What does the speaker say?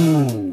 Ooh.